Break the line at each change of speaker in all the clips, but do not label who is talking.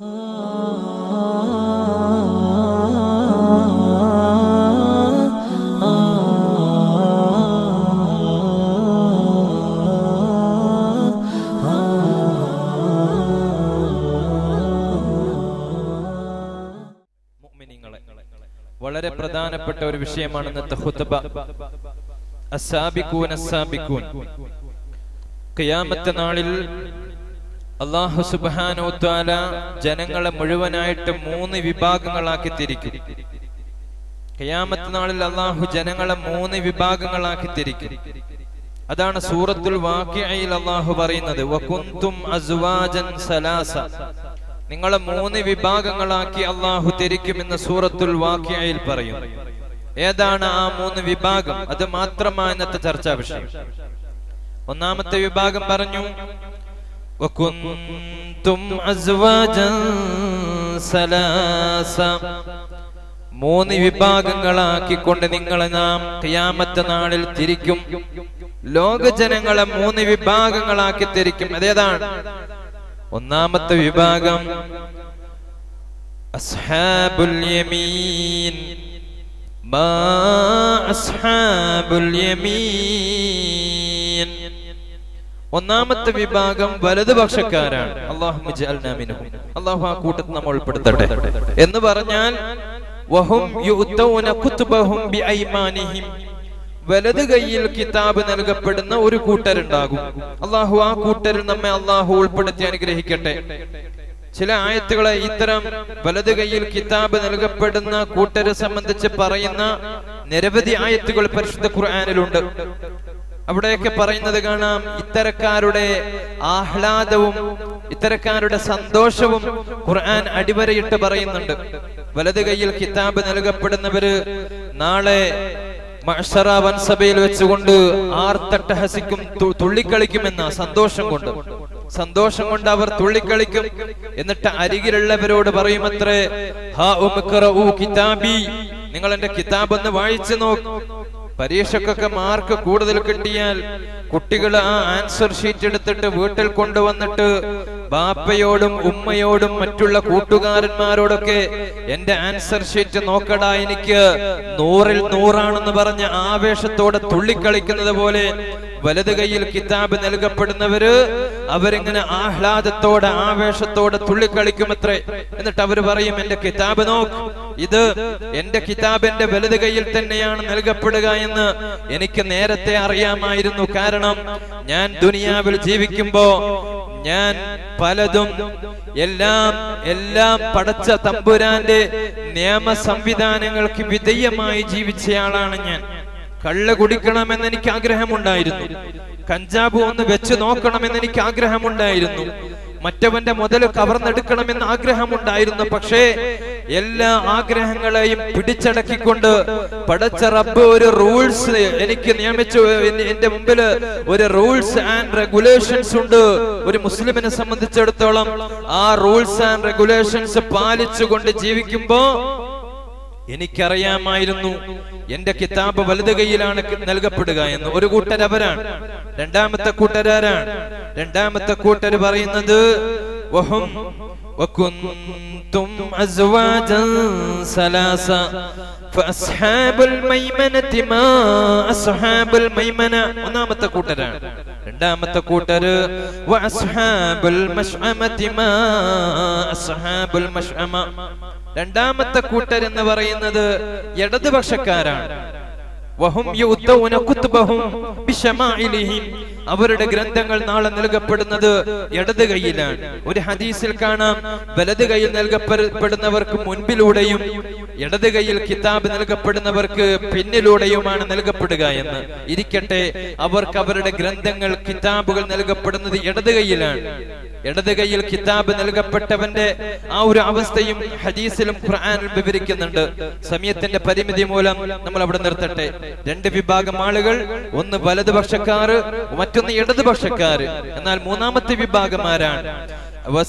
വളരെ പ്രധാനപ്പെട്ട ഒരു വിഷയമാണ് ഇന്നത്തെ ഖുത്ബ. അസാബിക്കൂൻ അസാബിക്കൂൻ. ഖിയാമത്ത് നാളിൽ അള്ളാഹു സുബ്ഹാനഹു തആല ജനങ്ങളെ മുഴുവനായിട്ട് മൂന്ന് വിഭാഗങ്ങളാക്കി തിരിക്കും ഖിയാമത്ത് നാളിൽ അള്ളാഹു ജനങ്ങളെ മൂന്ന് വിഭാഗങ്ങളാക്കി തിരിക്കും അതാണ് സൂറത്തുൽ വാക്യയിൽ അള്ളാഹു പറയുന്നത് സലാസ. നിങ്ങളെ മൂന്ന് വിഭാഗങ്ങളാക്കി അള്ളാഹു തിരിക്കുമെന്ന് സൂറത്തുൽ വാക്യയിൽ പറയും. ഏതാണ് ആ മൂന്ന് വിഭാഗം? അത് മാത്രമാണ് ഇന്നത്തെ ചർച്ചാ വിഷയം. ഒന്നാമത്തെ വിഭാഗം പറഞ്ഞു വകുന്തും അസ്വാജൻ സലാസ മൂന്ന് വിഭാഗങ്ങളാക്കിക്കൊണ്ട് നിങ്ങളെ നാം ഖിയാമത്ത് നാളിൽ തിരിക്കും. ലോക ജനങ്ങളെ മൂന്ന് വിഭാഗങ്ങളാക്കി തിരിക്കും. അതേതാണ്? ഒന്നാമത്തെ വിഭാഗം അസ്ഹാബുൽ യമീൻ. മാ അസ്ഹാബുൽ യമീൻ. ഒന്നാമത്തെ വിഭാഗം വലതുപക്ഷക്കാരാണ് അള്ളാഹു ആ കൂട്ടത്തിൽ നമ്മൾ ഉൾപ്പെടുത്തട്ടെ. എന്ന് പറഞ്ഞാൽ വലത് കൈയിൽ കിതാബ് നൽകപ്പെടുന്ന ഒരു കൂട്ടരുണ്ടാകും. അള്ളാഹു ആ കൂട്ടരിൽ നമ്മെ അള്ളാഹു ഉൾപ്പെടുത്തി അനുഗ്രഹിക്കട്ടെ. ചില ആയത്തുകളെ ഇത്തരം വലത് കൈയിൽ കിതാബ് നൽകപ്പെടുന്ന കൂട്ടരെ സംബന്ധിച്ച് പറയുന്ന നിരവധി ആയത്തുകൾ പരിശുദ്ധ ഖുർആാനിലുണ്ട്. അവിടെയൊക്കെ പറയുന്നത് കാണാം ഇത്തരക്കാരുടെ ആഹ്ലാദവും ഇത്തരക്കാരുടെ സന്തോഷവും ഖുർആൻ അടിവരയിട്ട് പറയുന്നുണ്ട്. വലത് കൈയിൽ കിതാബ് നൽകപ്പെടുന്നവര് നാളെ മഅ്ശറ വൻസഭയിൽ വെച്ചുകൊണ്ട് ആർത്തട്ടഹസിക്കും തു- തുള്ളിക്കളിക്കുമെന്ന സന്തോഷം കൊണ്ട്. സന്തോഷം കൊണ്ട് അവർ തുള്ളിക്കളിക്കും. എന്നിട്ട് അരികിലുള്ളവരോട് പറയുമത്രേ ഹാ കിതാബി നിങ്ങൾ എന്റെ കിതാബ് ഒന്ന് വായിച്ചു നോക്ക്. പരീക്ഷക്കൊക്കെ മാർക്ക് കൂടുതൽ കിട്ടിയാൽ കുട്ടികൾ ആ ആൻസർ ഷീറ്റ് എടുത്തിട്ട് വീട്ടിൽ കൊണ്ടുവന്നിട്ട് ബാപ്പയോടും ഉമ്മയോടും മറ്റുള്ള കൂട്ടുകാരന്മാരോടൊക്കെ എന്റെ ആൻസർ ഷീറ്റ് നോക്കടാ എനിക്ക് നൂറിൽ നൂറാണെന്ന് പറഞ്ഞ ആവേശത്തോടെ തുള്ളിക്കളിക്കുന്നത് പോലെ വലത് കൈയിൽ കിതാബ് നൽകപ്പെടുന്നവര് അവരിങ്ങനെ ആഹ്ലാദത്തോടെ ആവേശത്തോടെ തുള്ളിക്കളിക്കുമത്രേ. എന്നിട്ട് അവർ പറയും എന്റെ കിതാബ് നോക്ക്. ഇത് എന്റെ കിതാബ് എന്റെ വലത് കൈയിൽ തന്നെയാണ് നൽകപ്പെടുക എന്ന് എനിക്ക് നേരത്തെ അറിയാമായിരുന്നു. കാരണം ഞാൻ ദുനിയാവിൽ ജീവിക്കുമ്പോ ഞാൻ പലതും എല്ലാം എല്ലാം പടച്ച തമ്പുരാന്റെ നിയമ സംവിധാനങ്ങൾക്ക് വിധേയമായി ജീവിച്ചയാളാണ് ഞാൻ. കള്ള് കുടിക്കണമെന്ന് എനിക്ക് ആഗ്രഹമുണ്ടായിരുന്നു. കഞ്ചാബ് ഒന്ന് വെച്ച് നോക്കണമെന്ന് എനിക്ക് ആഗ്രഹമുണ്ടായിരുന്നു. മറ്റവന്റെ മുതൽ കവർന്നെടുക്കണമെന്ന് ആഗ്രഹമുണ്ടായിരുന്നു. പക്ഷേ എല്ലാ ആഗ്രഹങ്ങളെയും പിടിച്ചടക്കിക്കൊണ്ട് പടച്ച റബ്ബ് ഒരു റൂൾസ് എനിക്ക് നിയമിച്ചു. എന്റെ- മുമ്പിൽ ഒരു റൂൾസ് ആൻഡ് റെഗുലേഷൻസ് ഉണ്ട്. ഒരു മുസ്ലിമിനെ സംബന്ധിച്ചിടത്തോളം ആ റൂൾസ് ആൻഡ് റെഗുലേഷൻസ് പാലിച്ചുകൊണ്ട് ജീവിക്കുമ്പോ എനിക്കറിയാമായിരുന്നു എന്റെ കിതാബ് വലത് കൈയിലാണ് ക- നൽകപ്പെടുക എന്ന് ഒരു കൂട്ടർ അവരാണ് രണ്ടാമത്തെ കൂട്ടരാരാണ് രണ്ടാമത്തെ കൂട്ടർ പറയുന്നത് വഹും وكنتم أزواجا ثلاثا فأصحاب الميمنة ما أصحاب الميمنة ഒന്നാമത്തെ കൂട്ടരാണ് രണ്ടാമത്തെ കൂട്ടര് വഅസ്ഹാബുൽ മശ്അമതി മാ അസ്ഹാബുൽ മശ്അമ രണ്ടാമത്തെ കൂട്ടർ എന്ന് പറയുന്നത് ഇടതുപക്ഷക്കാരാണ്. അവരുടെ ഗ്രന്ഥങ്ങൾ നാളെ നൽകപ്പെടുന്നത് ഇടത് കൈയിലാണ്. ഒരു ഹദീസിൽ കാണാം വലത് കൈയിൽ നൽകപ്പെടുന്നവർക്ക് മുൻപിലൂടെയും ഇടത് കൈയിൽ കിതാബ് നൽകപ്പെടുന്നവർക്ക് പിന്നിലൂടെയുമാണ് നൽകപ്പെടുക എന്ന്. ഇരിക്കട്ടെ അവർക്ക് അവരുടെ ഗ്രന്ഥങ്ങൾ കിതാബുകൾ നൽകപ്പെടുന്നത് ഇടത് കൈയിലാണ്. ഇടത് കൈയിൽ കിതാബ് നൽകപ്പെട്ടവന്റെ ആ ഒരു അവസ്ഥയും ഹദീസിലും ഖുർആനിലും വിവരിക്കുന്നുണ്ട്. സമയത്തിന്റെ പരിമിതി മൂലം നമ്മൾ അവിടെ നിർത്തട്ടെ. രണ്ട് വിഭാഗം ആളുകൾ ഒന്ന് വലതുപക്ഷക്കാർ വലതുപക്ഷക്കാര് മറ്റൊന്ന് ഇടതുപക്ഷക്കാർ എന്നാൽ മൂന്നാമത്തെ വിഭാഗമാരാണ് അള്ളാഹു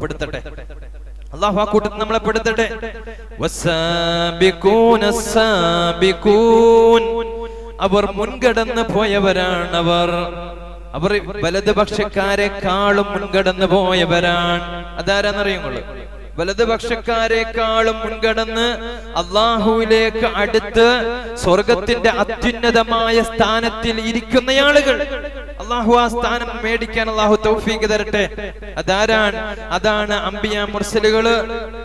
പെടുത്തട്ടെ. ആ നമ്മളെ പെടുത്തട്ടെ. അവർ മുൻകടന്നു പോയവരാണ് അവർ അവർ വലതുപക്ഷക്കാരെക്കാളും മുൻകടന്നു പോയവരാണ്. അതാരാന്നറിയുള്ളൂ വലതുപക്ഷക്കാരെക്കാളും മുൻകടന്ന് അള്ളാഹുവിലേക്ക് അടുത്ത് സ്വർഗത്തിന്റെ അത്യുന്നതമായ സ്ഥാനത്തിൽ ഇരിക്കുന്ന ആളുകൾ അള്ളാഹു ആ സ്ഥാനം മേടിക്കാൻ അള്ളാഹു തൗഫീക്ക് തരട്ടെ. അതാരാണ്? അതാണ് അമ്പിയ മുർസലുകൾ.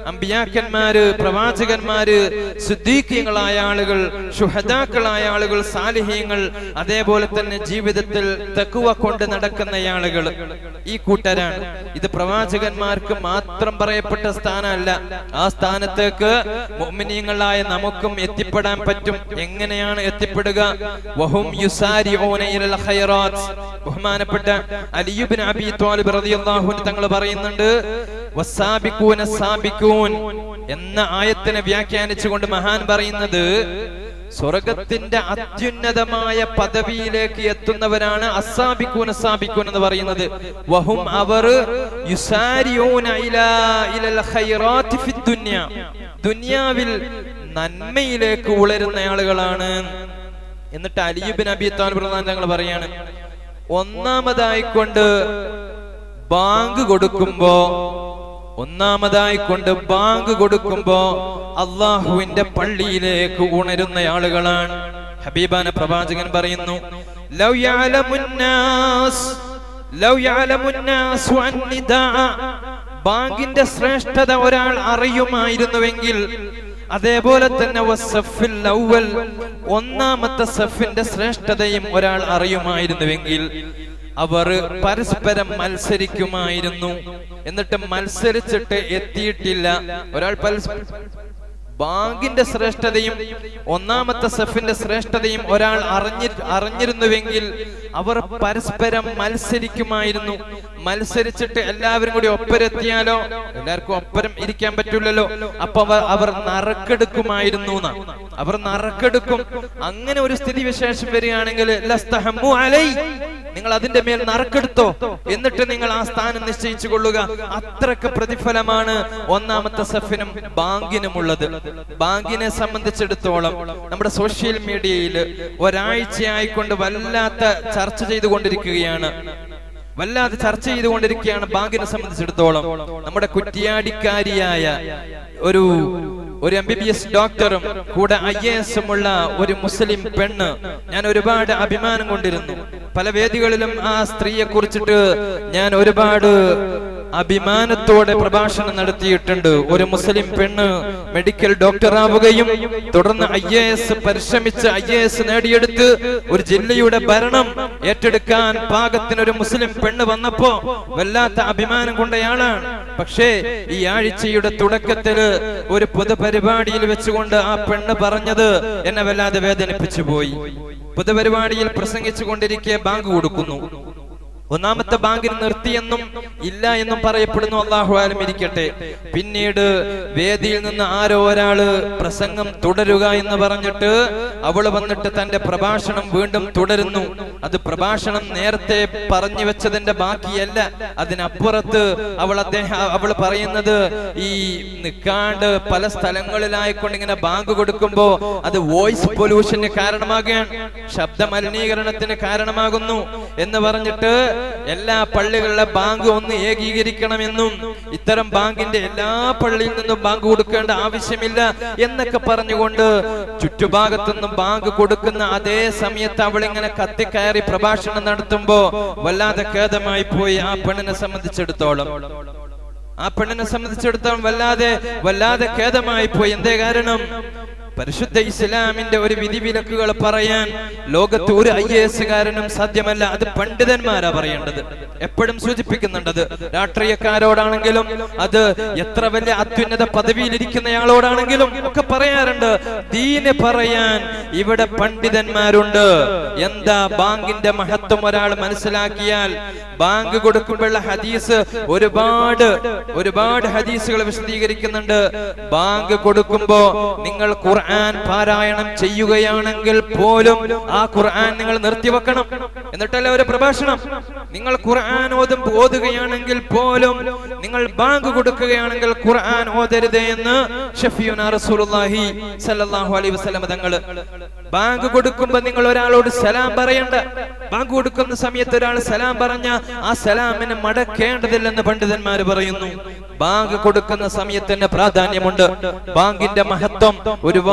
അമ്പിയാക്കന്മാര് പ്രവാചകന്മാര് സുദ്ദീഖ്യങ്ങളായ ആളുകൾ ഷുഹദാക്കളായ ആളുകൾ സാലിഹ്യങ്ങൾ അതേപോലെ തന്നെ ജീവിതത്തിൽ തക്കുവ കൊണ്ട് നടക്കുന്ന ആളുകൾ. ഈ കൂട്ടരാണ്. ഇത് പ്രവാചകന്മാർക്ക് മാത്രം പറയപ്പെട്ട സ്ഥാനമല്ല. ആ സ്ഥാനത്തേക്ക് മുഅ്മിനീങ്ങളായ നമുക്കും എത്തിപ്പെടാൻ പറ്റും. എങ്ങനെയാണ് എത്തിപ്പെടുക? വഹും യുസാരി ഖൈറാത്ത്. ബഹുമാനപ്പെട്ട അലിയുബിൻ അബി ത്വാലിബ് റളിയല്ലാഹു തങ്ങൾ പറയുന്നുണ്ട് വസാബിക്കൂന സാബിക്കൂൻ എന്ന ആയത്തിനെ വ്യാഖ്യാനിച്ചുകൊണ്ട് മഹാൻ പറയുന്നത് സ്വർഗത്തിന്റെ അത്യുന്നതമായ പദവിയിലേക്ക് എത്തുന്നവരാണ് അസാബിക്കൂൻ അസാബിക്കൂൻ എന്ന് പറയുന്നത്. വഹും അവർ ദുനിയാവിൽ നന്മയിലേക്ക് ഉളരുന്ന ആളുകളാണ്. എന്നിട്ട് അലിയുബിൻ അബി താലിബ് റളിയല്ലാഹു ഞങ്ങൾ പറയാണ് ഒന്നാമതായി കൊണ്ട് ബാങ്ക് കൊടുക്കുമ്പോ ഒന്നാമതായി കൊണ്ട് ബാങ്ക് കൊടുക്കുമ്പോ അള്ളാഹുവിന്റെ പള്ളിയിലേക്ക് ഉണരുന്ന ആളുകളാണ്. ഹബീബാന പ്രവാചകൻ പറയുന്നു ലൗ ലൗ ബാങ്കിന്റെ ശ്രേഷ്ഠത ഒരാൾ അറിയുമായിരുന്നുവെങ്കിൽ അതേപോലെ തന്നെ ഒന്നാമത്തെ സഫിന്റെ ശ്രേഷ്ഠതയും ഒരാൾ അറിയുമായിരുന്നുവെങ്കിൽ അവർ പരസ്പരം മത്സരിക്കുമായിരുന്നു. എന്നിട്ട് മത്സരിച്ചിട്ട് എത്തിയിട്ടില്ല. ഒരാൾ പരസ്പരം ബാങ്കിന്റെ ശ്രേഷ്ഠതയും ഒന്നാമത്തെ സെഫിന്റെ ശ്രേഷ്ഠതയും ഒരാൾ അറിഞ്ഞി അറിഞ്ഞിരുന്നുവെങ്കിൽ അവർ പരസ്പരം മത്സരിക്കുമായിരുന്നു. മത്സരിച്ചിട്ട് എല്ലാവരും കൂടി ഒപ്പരെത്തിയാലോ? എല്ലാവർക്കും ഒപ്പരം ഇരിക്കാൻ പറ്റില്ലല്ലോ. അപ്പൊ അവർ അവർ നറുക്കെടുക്കുമായിരുന്നു അവർ നറക്കെടുക്കും. അങ്ങനെ ഒരു സ്ഥിതി വിശേഷം വരികയാണെങ്കിൽ നിങ്ങൾ അതിന്റെ മേൽ നറുക്കെടുത്തോ. എന്നിട്ട് നിങ്ങൾ ആ സ്ഥാനം നിശ്ചയിച്ചു കൊള്ളുക. അത്രയ്ക്ക് പ്രതിഫലമാണ് ഒന്നാമത്തെ സഫിനും ബാങ്കിനും ഉള്ളത് ബാങ്കിനെ സംബന്ധിച്ചിടത്തോളം നമ്മുടെ സോഷ്യൽ മീഡിയയിൽ ഒരാഴ്ചയായിക്കൊണ്ട് വല്ലാത്ത ചർച്ച ചെയ്തുകൊണ്ടിരിക്കുകയാണ്. വല്ലാതെ ചർച്ച ചെയ്തുകൊണ്ടിരിക്കുകയാണ് ബാങ്കിനെ സംബന്ധിച്ചിടത്തോളം. നമ്മുടെ കുറ്റിയാടിക്കാരിയായ ഒരു ഒരു എം ബി ബി എസ് ഡോക്ടറും കൂടെ ഐ എ എസും ഉള്ള ഒരു മുസ്ലിം പെണ്ണ് ഞാൻ ഒരുപാട് അഭിമാനം കൊണ്ടിരുന്നു. പല വേദികളിലും ആ സ്ത്രീയെ കുറിച്ചിട്ട് ഞാൻ ഒരുപാട് അഭിമാനത്തോടെ പ്രഭാഷണം നടത്തിയിട്ടുണ്ട്. ഒരു മുസ്ലിം പെണ്ണ് മെഡിക്കൽ ഡോക്ടറാവുകയും തുടർന്ന് ഐ എ എസ് പരിശ്രമിച്ച് ഐ എ എസ് നേടിയെടുത്ത് ഒരു ജില്ലയുടെ ഭരണം ഏറ്റെടുക്കാൻ പാകത്തിന് ഒരു മുസ്ലിം പെണ്ണ് വന്നപ്പോ വല്ലാത്ത അഭിമാനം കൊണ്ടയാളാണ്. പക്ഷേ ഈ ആഴ്ചയുടെ തുടക്കത്തിൽ ഒരു പൊതുപരിപാടിയിൽ വെച്ചുകൊണ്ട് ആ പെണ്ണ് പറഞ്ഞത് എന്നെ വല്ലാതെ വേദനിപ്പിച്ചു പോയി പൊതുപരിപാടിയിൽ പ്രസംഗിച്ചു കൊണ്ടിരിക്കെ ബാങ്ക് കൊടുക്കുന്നു. ഒന്നാമത്തെ ബാങ്കിൽ നിർത്തിയെന്നും ഇല്ല എന്നും പറയപ്പെടുന്നു. അള്ളാഹു ആലം ഇരിക്കട്ടെ. പിന്നീട് വേദിയിൽ നിന്ന് ആരോ ഒരാൾ പ്രസംഗം തുടരുക എന്ന് പറഞ്ഞിട്ട് അവൾ വന്നിട്ട് തന്റെ പ്രഭാഷണം വീണ്ടും തുടരുന്നു. അത് പ്രഭാഷണം നേരത്തെ പറഞ്ഞു വെച്ചതിന്റെ ബാക്കിയല്ല. അതിനപ്പുറത്ത് അവൾ അദ്ദേഹം അവൾ പറയുന്നത് ഈ നിക്കാണ്ട് പല സ്ഥലങ്ങളിലായിക്കൊണ്ട് ഇങ്ങനെ ബാങ്ക് കൊടുക്കുമ്പോ അത് വോയിസ് പൊല്യൂഷന് കാരണമാകുകയാണ്. ശബ്ദ മലിനീകരണത്തിന് കാരണമാകുന്നു എന്ന് പറഞ്ഞിട്ട് എല്ലാ പള്ളികളിലെ ബാങ്ക് ഒന്ന് ഏകീകരിക്കണമെന്നും ഇത്തരം ബാങ്കിന്റെ എല്ലാ പള്ളിയിൽ നിന്നും ബാങ്ക് കൊടുക്കേണ്ട ആവശ്യമില്ല എന്നൊക്കെ പറഞ്ഞുകൊണ്ട് ചുറ്റുഭാഗത്തുനിന്നും ബാങ്ക് കൊടുക്കുന്ന അതേ സമയത്ത് അവൾ ഇങ്ങനെ കത്തിക്കയറി പ്രഭാഷണം നടത്തുമ്പോ വല്ലാതെ ഖേദമായി പോയി ആ പെണ്ണിനെ സംബന്ധിച്ചിടത്തോളം. ആ പെണ്ണിനെ സംബന്ധിച്ചിടത്തോളം വല്ലാതെ വല്ലാതെ ഖേദമായി പോയി. എന്തേ കാരണം? പരിശുദ്ധ ഇസ്ലാമിന്റെ ഒരു വിധിവിലക്കുകൾ പറയാൻ ലോകത്ത് ഒരു ഐ എസ് കാരനും സാധ്യമല്ല. അത് പണ്ഡിതന്മാരാ പറയേണ്ടത്. എപ്പോഴും സൂചിപ്പിക്കുന്നുണ്ടത്. രാഷ്ട്രീയക്കാരോടാണെങ്കിലും അത് എത്ര വലിയ അത്യുന്നത പദവിയിലിരിക്കുന്നയാളോടാണെങ്കിലും ഒക്കെ പറയാറുണ്ട്. ദീന് പറയാൻ ഇവിടെ പണ്ഡിതന്മാരുണ്ട്. എന്താ ബാങ്കിന്റെ മഹത്വം ഒരാൾ മനസ്സിലാക്കിയാൽ ബാങ്ക് കൊടുക്കുമ്പോഴുള്ള ഹദീസ് ഒരുപാട് ഒരുപാട് ഹദീസുകൾ വിശദീകരിക്കുന്നുണ്ട്. ബാങ്ക് കൊടുക്കുമ്പോ നിങ്ങൾ ഖുർആൻ ഖുർആൻ പാരായണം ചെയ്യുകയാണെങ്കിൽ പോലും ആ ഖുർആൻ നിങ്ങൾ നിർത്തിവെക്കണം. എന്നിട്ടല്ല ഒരു പ്രഭാഷണം? നിങ്ങൾ ഖുർആൻ ഓതും ഓതുകയാണെങ്കിൽ പോലും നിങ്ങൾ ബാങ്ക് കൊടുക്കുകയാണെങ്കിൽ ഖുർആൻ ഓതരുത് എന്ന് റസൂലുള്ളാഹി അലൈഹി വസല്ലം തങ്ങൾ ബാങ്ക് കൊടുക്കുമ്പോ നിങ്ങൾ ഒരാളോട് സലാം പറയണ്ട. ബാങ്ക് കൊടുക്കുന്ന സമയത്ത് ഒരാൾ സലാം പറഞ്ഞ ആ സലാമിനെ മടക്കേണ്ടതില്ലെന്ന് പണ്ഡിതന്മാർ പറയുന്നു. ബാങ്ക് കൊടുക്കുന്ന സമയത്തിന് പ്രാധാന്യമുണ്ട്. ബാങ്കിന്റെ മഹത്വം ഒരുപാട്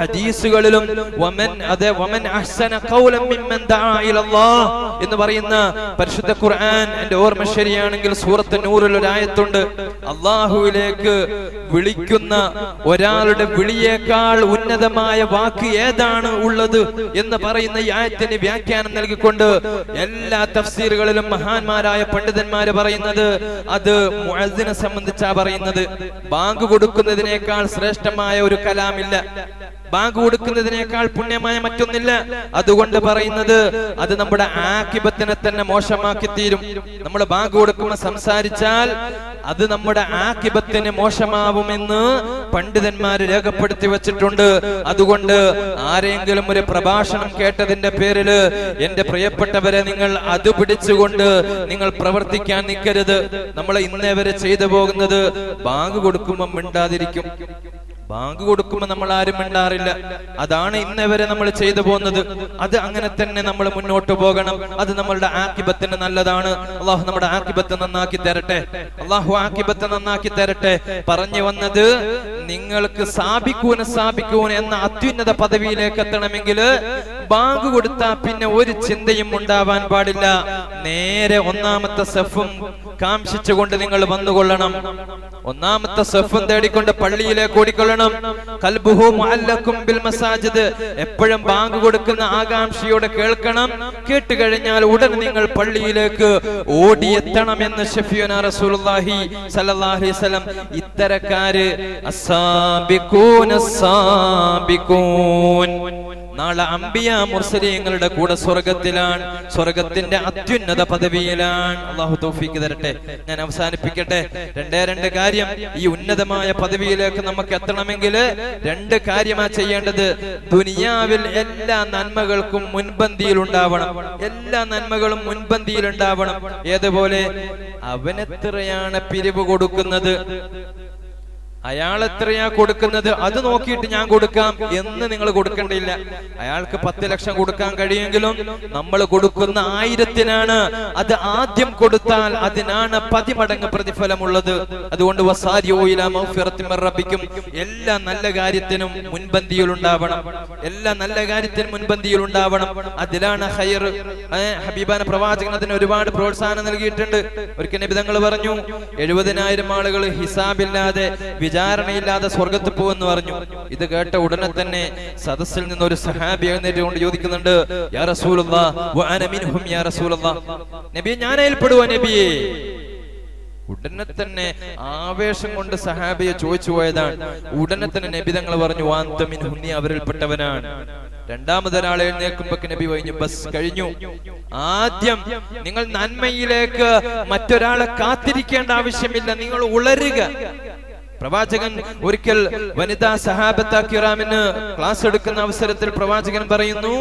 ഹദീസുകളിലും വമൻ അതെ വമൻ അഹ്സന ഖൗലൻ മിമ്മൻ ദആ ഇലല്ലാഹ് എന്ന് പറയുന്ന പരിശുദ്ധ ഖുർആൻ എന്റെ ഓർമ്മ ശരിയാണെങ്കിൽ സൂറത്ത് നൂറിൽ ഒരായത്തുണ്ട് അള്ളാഹുവിലേക്ക് വിളിക്കുന്ന ഒരാളുടെ വിളിയേക്കാൾ ഉന്നതമായ വാക്ക് ഏതാണ് ഉള്ളത് എന്ന് പറയുന്ന ഈ ആയത്തിന് വ്യാഖ്യാനം നൽകിക്കൊണ്ട് എല്ലാ തഫ്സീറുകളിലും മഹാന്മാരായ പണ്ഡിതന്മാര് പറയുന്നത് അത് മുഅദ്ദിനെ സംബന്ധിച്ചാ പറയുന്നത്. ബാങ്ക് കൊടുക്കുന്നതിനേക്കാൾ ശ്രേഷ്ഠമായ ഒരു കലാമില്ല. ബാങ്ക് കൊടുക്കുന്നതിനേക്കാൾ പുണ്യമായ മറ്റൊന്നില്ല. അതുകൊണ്ട് പറയുന്നത് അത് നമ്മുടെ ആക്കിബത്തിനെ തന്നെ മോശമാക്കി തീരും നമ്മൾ ബാങ്ക് കൊടുക്കുമ്പോൾ സംസാരിച്ചാൽ അത് നമ്മുടെ ആക്കിബത്തിന് മോശമാവുമെന്ന് പണ്ഡിതന്മാർ രേഖപ്പെടുത്തി വെച്ചിട്ടുണ്ട്. അതുകൊണ്ട് ആരെങ്കിലും ഒരു പ്രഭാഷണം കേട്ടതിന്റെ പേരിൽ എന്റെ പ്രിയപ്പെട്ടവരെ നിങ്ങൾ അത് പിടിച്ചുകൊണ്ട് നിങ്ങൾ പ്രവർത്തിക്കാൻ നിൽക്കരുത്. നമ്മൾ ഇന്നേ വരെ ചെയ്തു പോകുന്നത് ബാങ്ക് കൊടുക്കുമ്പോൾ മിണ്ടാതിരിക്കും. ബാങ്ക് കൊടുക്കുമ്പോൾ നമ്മൾ ആരും മിണ്ടാറില്ല. അതാണ് ഇന്ന് വരെ നമ്മൾ ചെയ്തു പോകുന്നത്. അത് അങ്ങനെ തന്നെ നമ്മൾ മുന്നോട്ട് പോകണം. അത് നമ്മളുടെ ആക്കിബത്തിന് നല്ലതാണ്. അള്ളാഹു നമ്മുടെ ആക്കിബത്ത് നന്നാക്കി തരട്ടെ. അള്ളാഹു ആക്കിബത്ത് നന്നാക്കി തരട്ടെ. പറഞ്ഞു വന്നത് നിങ്ങൾക്ക് സാബിക്കൂന് സാബിക്കൂന് എന്ന അത്യുന്നത പദവിയിലേക്ക് എത്തണമെങ്കിൽ ബാങ്ക് കൊടുത്താൽ പിന്നെ ഒരു ചിന്തയും ഉണ്ടാവാൻ പാടില്ല. നേരെ ഒന്നാമത്തെ സെഫും കാംക്ഷിച്ചുകൊണ്ട് നിങ്ങൾ വന്നുകൊള്ളണം. ഒന്നാമത്തെ സെഫും തേടിക്കൊണ്ട് പള്ളിയിലേക്ക് ഓടിക്കൊള്ളണം. കൽബുഹു മുഅല്ലക്കും ബിൽ മസാജിദ്. എപ്പോഴും ബാങ്ക് കൊടുക്കുന്ന ആകാംക്ഷയോടെ കേൾക്കണം. കേട്ട് കഴിഞ്ഞാൽ ഉടൻ നിങ്ങൾ പള്ളിയിലേക്ക് ഓടിയെത്തണം എന്ന് ഷഫിയുന റസൂലുള്ളാഹി സല്ലല്ലാഹു അലൈഹി ഇത്തരക്കാര് അസ്സാബിഖൂൻ നാളെ അംബിയ മുർസലീങ്ങളുടെ കൂടെ സ്വർഗത്തിലാണ്. സ്വർഗത്തിന്റെ അത്യുന്നത പദവിയിലാണ്. അള്ളാഹു തോഫിക്ക് തരട്ടെ. ഞാൻ അവസാനിപ്പിക്കട്ടെ. രണ്ടേ രണ്ട് കാര്യം ഈ ഉന്നതമായ പദവിയിലേക്ക് നമുക്ക് എത്തണമെങ്കിൽ രണ്ട് കാര്യമാ ചെയ്യേണ്ടത്. ദുനിയാവിൽ എല്ലാ നന്മകൾക്കും മുൻപന്തിയിൽ ഉണ്ടാവണം. എല്ലാ നന്മകളും മുൻപന്തിയിൽ ഉണ്ടാവണം. ഏതുപോലെ? അവനെത്രയാണ് പിരിവ് കൊടുക്കുന്നത്? അയാൾ എത്രയാ കൊടുക്കുന്നത് അത് നോക്കിയിട്ട് ഞാൻ കൊടുക്കാം എന്ന് നിങ്ങൾ കൊടുക്കേണ്ടില്ല അയാൾക്ക് പത്ത് ലക്ഷം കൊടുക്കാൻ കഴിയുമെങ്കിലും നമ്മൾ കൊടുക്കുന്ന ആയിരത്തിനാണ്. അത് ആദ്യം കൊടുത്താൽ അതിനാണ് പതിമടങ്ങ് പ്രതിഫലമുള്ളത്. അതുകൊണ്ട് വസാരിയോയിലും എല്ലാ നല്ല കാര്യത്തിനും മുൻപന്തിയിൽ ഉണ്ടാവണം. എല്ലാ നല്ല കാര്യത്തിനും മുൻപന്തിയിൽ ഉണ്ടാവണം. അതിലാണ് ഹയർ ഹബീബാന പ്രവാചകൻ അതിന് ഒരുപാട് പ്രോത്സാഹനം നൽകിയിട്ടുണ്ട്. ഒരിക്കൽ നിബിതങ്ങൾ പറഞ്ഞു എഴുപതിനായിരം ആളുകൾ ഹിസാബില്ലാതെ വിചാരണയില്ലാതെ സ്വർഗത്ത് പോകുമെന്ന് പറഞ്ഞു. ഇത് കേട്ട ഉടനെ തന്നെ സദസ്സിൽ നിന്ന് ഒരു സഹാബി എഴുന്നേറ്റുകൊണ്ട് ചോദിക്കുന്നുണ്ട് യാ റസൂലുള്ള യാ റസൂലുള്ള? ഞാൻ നബിയെ. ഉടനെ തന്നെ ആവേശം കൊണ്ട് സഹാബിയെ ചോദിച്ചു പോയതാണ്. ഉടനെ തന്നെ നബി തങ്ങൾ പറഞ്ഞു വാന്തമിൻ ഹുന്നി അവരിൽപ്പെട്ടവനാണ്. രണ്ടാമതൊരാൾ എഴുന്നേൽക്കുമ്പോ നബി കഴിഞ്ഞു ബസ് കഴിഞ്ഞു. ആദ്യം നിങ്ങൾ നന്മയിലേക്ക് മറ്റൊരാളെ കാത്തിരിക്കേണ്ട ആവശ്യമില്ല നിങ്ങൾ ഉളരുക. പ്രവാചകൻ ഒരിക്കൽ വനിതാ സഹാബത്ത കിറാമിന് ക്ലാസ് എടുക്കുന്ന അവസരത്തിൽ പ്രവാചകൻ പറയുന്നു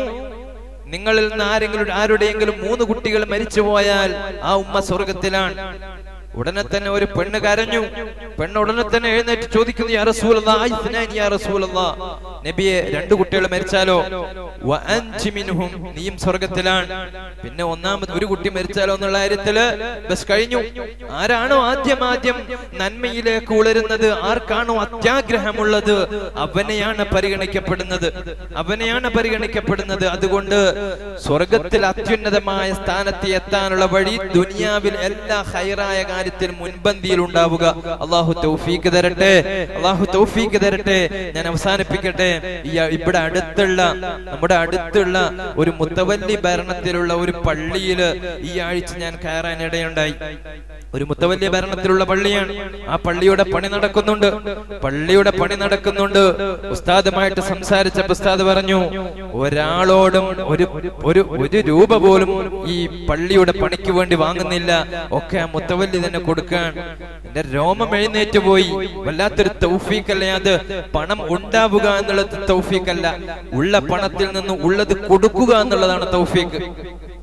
നിങ്ങളിൽ നിന്ന് ആരെങ്കിലും ആരുടെയെങ്കിലും മൂന്ന് കുട്ടികൾ മരിച്ചു പോയാൽ ആ ഉമ്മ സ്വർഗത്തിലാണ്. ഉടനെ തന്നെ ഒരു പെണ്ണ് കരഞ്ഞു. പെണ്ണ് ഉടനെ തന്നെ എഴുന്നേറ്റ് ചോദിക്കുന്നു യാ റസൂലല്ലാ നബിയെ രണ്ട് കുട്ടികൾ മരിച്ചാലോ? വഅൻതി മിൻഹും നീയും സ്വർഗത്തിലാണ്. പിന്നെ ഒന്നാമത് ഒരു കുട്ടി മരിച്ചാലോ എന്നുള്ള കാര്യത്തിൽ ബസ് കഴിഞ്ഞു. ആരാണോ ആദ്യം ആദ്യം നന്മയിലേക്ക് ഉളരുന്നത്? ആർക്കാണോ അത്യാഗ്രഹമുള്ളത്? അവനെയാണ് പരിഗണിക്കപ്പെടുന്നത്. അവനെയാണ് പരിഗണിക്കപ്പെടുന്നത്. അതുകൊണ്ട് സ്വർഗത്തിൽ അത്യുന്നതമായ സ്ഥാനത്ത് എത്താനുള്ള വഴി ദുനിയാവിൽ എല്ലാ ഹൈറായ കാര്യത്തിൽ മുൻപന്തിയിൽ ഉണ്ടാവുക അള്ളാഹു തൗഫീക്ക് തരട്ടെ. അള്ളാഹു തൗഫീക്ക് തരട്ടെ. ഞാൻ അവസാനിപ്പിക്കട്ടെ. ഇവിടെ അടുത്തുള്ള നമ്മുടെ അടുത്തുള്ള ഒരു മുത്തവല്ലി ഭരണത്തിലുള്ള ഒരു പള്ളിയിൽ ഈ ആഴ്ച ഞാൻ കയറാൻ ഇടയുണ്ടായി ഒരു മുത്തവല്ലി ഭരണത്തിലുള്ള പള്ളിയാണ്. ആ പള്ളിയുടെ പണി നടക്കുന്നുണ്ട്. പള്ളിയുടെ പണി നടക്കുന്നുണ്ട്. ഉസ്താദുമായിട്ട് സംസാരിച്ച ഉസ്താദ് പറഞ്ഞു ഒരാളോടും ഒരു ഒരു ഒരു രൂപ പോലും ഈ പള്ളിയുടെ പണിക്ക് വേണ്ടി വാങ്ങുന്നില്ല. ഒക്കെ ആ മുത്തവല്ലി തന്നെ ഇങ്ങനെ കൊടുക്കാൻ. എന്റെ രോമം എഴുന്നേറ്റ് പോയി. വല്ലാത്തൊരു തൗഫീഖല്ലേ അത്? പണം ഉണ്ടാവുക എന്നുള്ളത് തൗഫീഖല്ല. ഉള്ള പണത്തിൽ നിന്ന് ഉള്ളത് കൊടുക്കുക എന്നുള്ളതാണ് തൗഫീഖ്.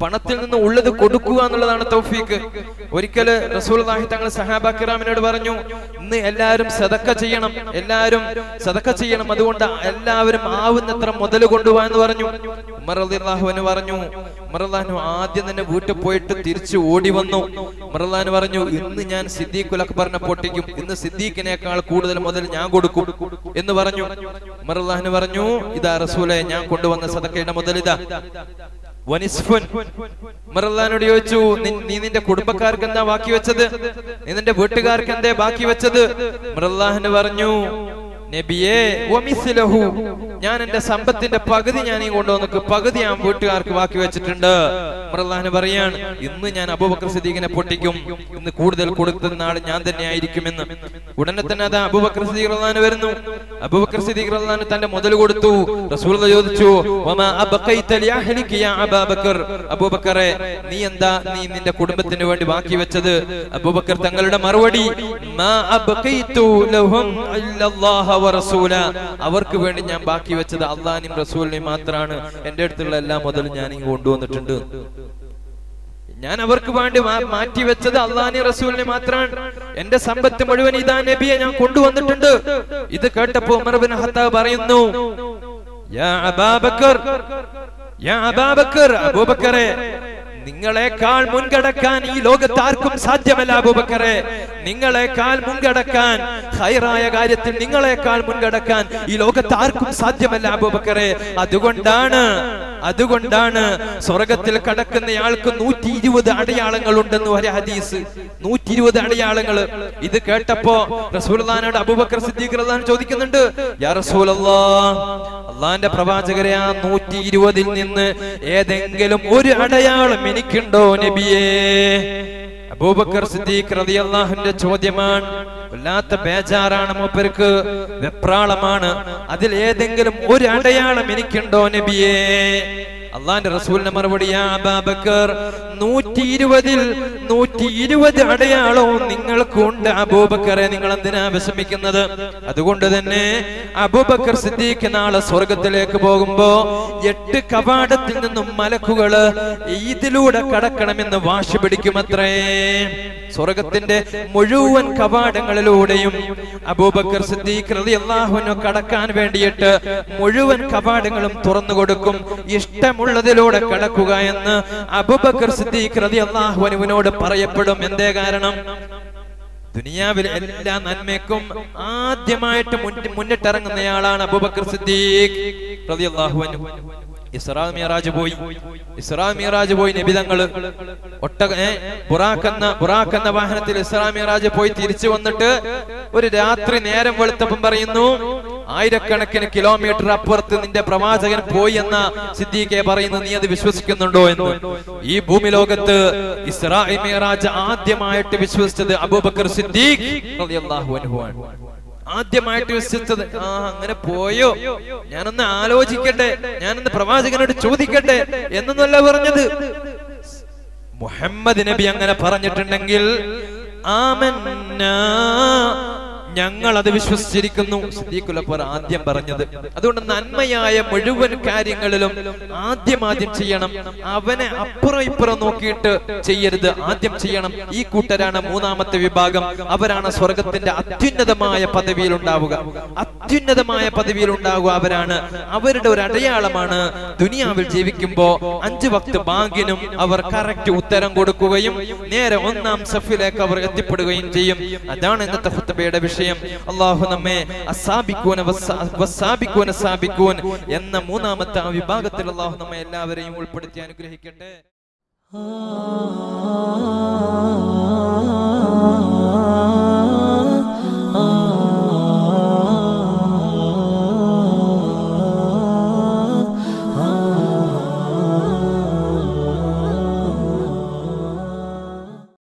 പണത്തിൽ നിന്ന് ഉള്ളത് കൊടുക്കുക എന്നുള്ളതാണ് തൗഫീക്ക് ഒരിക്കൽ റസൂൽ തങ്ങൾ സഹാബ കിറാമിനോട് പറഞ്ഞു ഇന്ന് എല്ലാവരും സതക്ക ചെയ്യണം എല്ലാവരും സതക്ക ചെയ്യണം. അതുകൊണ്ട് എല്ലാവരും ആവുന്നത്ര മുതൽ കൊണ്ടുപോകാൻ എന്ന് പറഞ്ഞു. ഉമർ പറഞ്ഞു ഉമർലാഹു ആദ്യം തന്നെ വീട്ടിൽ പോയിട്ട് തിരിച്ചു ഓടി വന്നു. ഉമർലാൻ പറഞ്ഞു ഇന്ന് ഞാൻ സിദ്ദീഖുൽ അക്ബറിനെ പൊട്ടിക്കും. ഇന്ന് സിദ്ദീഖിനേക്കാൾ കൂടുതൽ മുതൽ ഞാൻ കൊടുക്കും. എന്ന് പറഞ്ഞു. ഉമർലാഹിന് പറഞ്ഞു ഇതാ റസൂലെ ഞാൻ കൊണ്ടുവന്ന സതക്കയുടെ മുതൽ ഇതാ. വനിസ്ഫുൻ ഉമറല്ലാനോട് ചോദിച്ചു "നി- നീ നിന്റെ കുടുംബക്കാർക്ക് എന്താ ബാക്കി വെച്ചത്? നീ നിന്റെ വീട്ടുകാർക്ക് എന്തേ ബാക്കി വെച്ചത്? മറല്ലാഹന് പറഞ്ഞു നബിയേ ഞാൻ എന്റെ സമ്പത്തിന്റെ പകുതി ഞാൻ ഈ കൊണ്ടുവന്നു പകുതി ഞാൻ വീട്ടുകാർക്ക് ബാക്കി വെച്ചിട്ടുണ്ട്. അല്ലാഹു പറയാണ് ഇന്ന് ഞാൻ അബൂബക്കർ സിദ്ദീഖിനെ പൊട്ടിക്കും. ഇന്ന് കൂടുതൽ കൊടുക്കുന്ന നാൾ ഞാൻ തന്നെ ആയിരിക്കുമെന്ന്. ഉടനെ തന്നെ അത് അബൂബക്കർ സിദ്ദീഖ് അൻഹു വരുന്നു. അബൂബക്കർ സിദ്ദീഖ് അൻഹു തന്റെ മുതൽ കൊടുത്തു. റസൂൽ ചോദിച്ചു അബൂബക്കറെ നീ എന്താ നീ നിന്റെ കുടുംബത്തിന് വേണ്ടി ബാക്കി വെച്ചത്? അബൂബക്കർ തങ്ങളുടെ മറുപടി മാ അബഖൈതു ലഹും ഇല്ലല്ലാഹ വറസൂല അവർക്ക് വേണ്ടി ഞാൻ ബാക്കി വെച്ചത് അള്ളാഹിനും റസൂലിനെയും മാത്രമാണ് എന്റെ അടുത്തുള്ള എല്ലാ മുതലും ഞാൻ ഇങ്ങ് കൊണ്ടുവന്നിട്ടുണ്ട്. ഞാൻ അവർക്ക് വേണ്ടി മാറ്റി വെച്ചത് അള്ളാഹി റസൂലിനെ മാത്രമാണ് എന്റെ സമ്പത്ത് മുഴുവൻ ഇതാ നബിയെ ഞാൻ കൊണ്ടുവന്നിട്ടുണ്ട്. ഇത് കേട്ടപ്പോ ഉമർ ബിൻ പറയുന്നു യാ യാ നിങ്ങളെക്കാൾ മുൻകടക്കാൻ ഈ ലോകത്ത് ആർക്കും സാധ്യമല്ല അബൂബക്കറെ. നിങ്ങളെക്കാൾ മുൻകടക്കാൻ ഹൈറായ കാര്യത്തിൽ നിങ്ങളെക്കാൾ മുൻകടക്കാൻ ഈ ലോകത്ത് ആർക്കും സാധ്യമല്ല അബൂബക്കറെ. അതുകൊണ്ടാണ് അതുകൊണ്ടാണ് സ്വർഗത്തിൽ കടക്കുന്നയാൾക്ക് നൂറ്റി ഇരുപത് അടയാളങ്ങൾ ഉണ്ടെന്ന് ഒരു ഹദീസ്. നൂറ്റി ഇരുപത് അടയാളങ്ങൾ. ഇത് കേട്ടപ്പോ റസൂൽനോട് അബൂബക്കർ സിദ്ദീഖ് റളിയല്ലാഹു ചോദിക്കുന്നുണ്ട് അള്ളാന്റെ പ്രവാചകരെ ആ നൂറ്റി ഇരുപതിൽ നിന്ന് ഏതെങ്കിലും ഒരു അടയാളം എനിക്കുണ്ടോ നബിയേ? അബൂബക്കർ സിദ്ദീഖ് റളിയല്ലാഹുവിന്റെ ചോദ്യമാണ്. വല്ലാത്ത ബേജാറാണ് മൂപ്പർക്ക്. വെപ്രാളമാണ്. അതിൽ ഏതെങ്കിലും ഒരു അടയാളം എനിക്കുണ്ടോ നബിയേ? അള്ളാന്റെ റസൂലിന്റെ മറുപടി "യാ അബൂബക്കർ നൂറ്റി ഇരുപതിൽ നൂറ്റി അടയാളവും നിങ്ങൾക്കുണ്ട് അബൂബക്കറെ. നിങ്ങൾ എന്തിനാ വിഷമിക്കുന്നത്? അതുകൊണ്ട് തന്നെ അബൂബക്കർ സിദ്ദീഖ് നാളെ സ്വർഗത്തിലേക്ക് പോകുമ്പോ എട്ട് കവാടത്തിൽ നിന്നും മലക്കുകൾ ഇതിലൂടെ കടക്കണമെന്ന് വാശി പിടിക്കുമത്രേ. സ്വർഗത്തിന്റെ മുഴുവൻ കവാടങ്ങളിലൂടെയും അബൂബക്കർ സിദ്ദീഖ് റളിയല്ലാഹുവിനു കടക്കാൻ വേണ്ടിയിട്ട് മുഴുവൻ കവാടങ്ങളും തുറന്നു കൊടുക്കും ഇഷ്ടമുള്ളതിലൂടെ കടക്കുക എന്ന് അബൂബക്കർ സിദ്ദീഖ് റളിയല്ലാഹുവിനോട് പറയപ്പെടും. എന്തേ കാരണം? ദുനിയാവിൽ എല്ലാ നന്മയ്ക്കും ആദ്യമായിട്ട് മുന്നിട്ടിറങ്ങുന്നയാളാണ് അബുബക്കർ സിദ്ദീഖ് റതി അൻഹു. ഇസ്രാ മിറാജ് പോയി. ഇസ്രാ മിറാജ് പോയി നബിതങ്ങൾ. ഒട്ടക ബുറാക്കെന്ന ബുറാക്കെന്ന വാഹനത്തിൽ ഇസ്രാ മിറാജ് പോയി തിരിച്ചു വന്നിട്ട് ഒരു രാത്രി നേരം വെളുത്തപ്പം പറയുന്നു ആയിരക്കണക്കിന് കിലോമീറ്റർ അപ്പുറത്ത് നിന്റെ പ്രവാചകൻ പോയി എന്ന സിദ്ദീഖെ പറയുന്നു നീ അത് വിശ്വസിക്കുന്നുണ്ടോ എന്ന്. ഈ ഭൂമി ലോകത്ത് ഇസ്രാ മിറാജ് ആദ്യമായിട്ട് വിശ്വസിച്ചത് അബൂബക്കർ സിദ്ദീഖ് ആണ്. ആദ്യമായിട്ട് വിശ്വസിച്ചത്. ആ അങ്ങനെ പോയോ? ഞാനൊന്ന് ആലോചിക്കട്ടെ. ഞാനൊന്ന് പ്രവാചകനോട് ചോദിക്കട്ടെ എന്നൊന്നല്ല പറഞ്ഞത്. മുഹമ്മദ് നബി അങ്ങനെ പറഞ്ഞിട്ടുണ്ടെങ്കിൽ ആമന്നാ ഞങ്ങൾ അത് വിശ്വസിച്ചിരിക്കുന്നു. സിദ്ദീഖുലപ്പർ ആദ്യം പറഞ്ഞത്. അതുകൊണ്ട് നന്മയായ മുഴുവൻ കാര്യങ്ങളിലും ആദ്യം ആദ്യം ചെയ്യണം. അവനെ അപ്പുറം ഇപ്പുറം നോക്കിയിട്ട് ചെയ്യരുത്. ആദ്യം ചെയ്യണം. ഈ കൂട്ടരാണ് മൂന്നാമത്തെ വിഭാഗം. അവരാണ് സ്വർഗത്തിന്റെ അത്യുന്നതമായ പദവിയിൽ ഉണ്ടാവുക അത്യുന്നതമായ പദവിയിൽ ഉണ്ടാവുക അവരാണ്. അവരുടെ ഒരു അടയാളമാണ് ദുനിയാവിൽ ജീവിക്കുമ്പോ അഞ്ചു വക്ത് ബാങ്കിനും അവർ കറക്റ്റ് ഉത്തരം കൊടുക്കുകയും നേരെ ഒന്നാം സഫിലേക്ക് അവർ എത്തിപ്പെടുകയും ചെയ്യും. അതാണ് ഇന്നത്തെ വിഷയം. വിഷയം അള്ളാഹു നമ്മെ അസാബിക്കൂന എന്ന മൂന്നാമത്തെ ആ വിഭാഗത്തിൽ അള്ളാഹു നമ്മെ എല്ലാവരെയും ഉൾപ്പെടുത്തി അനുഗ്രഹിക്കട്ടെ